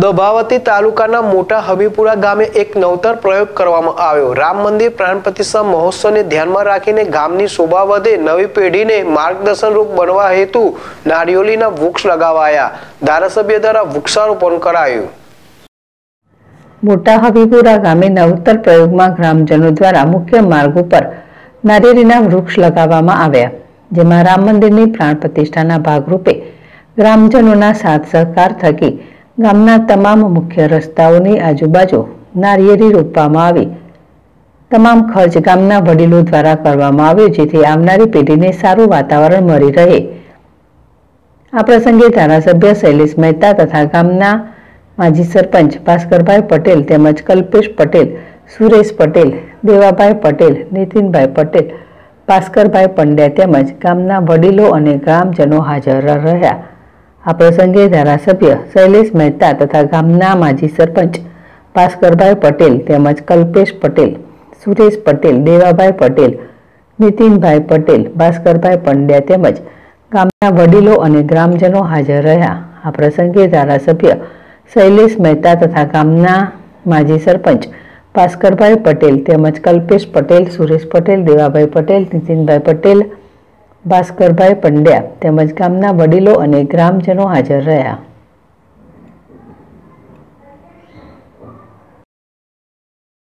દભાવતી તાલુકાના મોટા હબીપુરા ગામે એક નવતર પ્રયોગ કરવામાં આવ્યો. રામ મંદિર પ્રાણ પ્રતિષ્ઠા મહોત્સવને ધ્યાનમાં રાખીને ગામની શોભા વધે નવી પેઢીને માર્ગદર્શનરૂપ બનવા હેતુ નારિયોલીના વૃક્ષ લગાવાયા. ધારાસભ્ય દ્વારા વૃક્ષારોપણ કરાયું. મોટા હબીપુરા ગામે નવતર પ્રયોગમાં ગ્રામજનો દ્વારા મુખ્ય માર્ગ ઉપર નારિયેળીના વૃક્ષ લગાવવામાં આવ્યા, જેમાં રામ મંદિરની પ્રાણ પ્રતિષ્ઠાના ભાગરૂપે ગ્રામજનોના સાથ સહકાર થકી ગામના તમામ મુખ્ય રસ્તાઓની આજુબાજુ નારિયેરી રોપવામાં આવી. તમામ ખર્ચ ગામના વડીલો દ્વારા કરવામાં આવ્યો, જેથી આવનારી પેઢીને સારું વાતાવરણ મળી રહે. આ પ્રસંગે ધારાસભ્ય શૈલેષ મહેતા તથા ગામના માજી સરપંચ ભાસ્કરભાઈ પટેલ તેમજ કલ્પેશ પટેલ, સુરેશ પટેલ, દેવાભાઈ પટેલ, નીતિનભાઈ પટેલ, ભાસ્કરભાઈ પંડ્યા તેમજ ગામના વડીલો અને ગ્રામજનો હાજર રહ્યા. આ પ્રસંગે ધારાસભ્ય શૈલેષ મહેતા તથા ગામના માજી સરપંચ ભાસ્કરભાઈ પટેલ તેમજ કલ્પેશ પટેલ, સુરેશ પટેલ, દેવાભાઈ પટેલ, નીતિનભાઈ પટેલ, ભાસ્કરભાઈ પંડ્યા તેમજ ગામના વડીલો અને ગ્રામજનો હાજર રહ્યા. આ પ્રસંગે ધારાસભ્ય શૈલેષ મહેતા તથા ગામના માજી સરપંચ ભાસ્કરભાઈ પટેલ તેમજ કલ્પેશ પટેલ, સુરેશ પટેલ, દેવાભાઈ પટેલ, નીતિનભાઈ પટેલ ભાસ્કરભાઈ પંડ્યા તેમજ ગામના વડીલો અને ગ્રામજનો હાજર રહ્યા.